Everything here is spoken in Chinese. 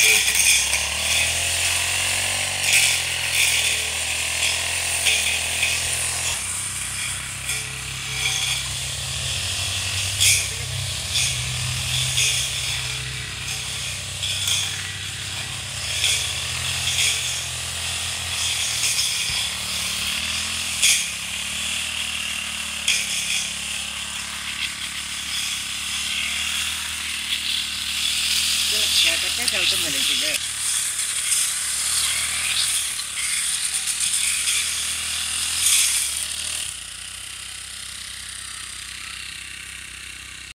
Thank you. 现在在澳洲买零件。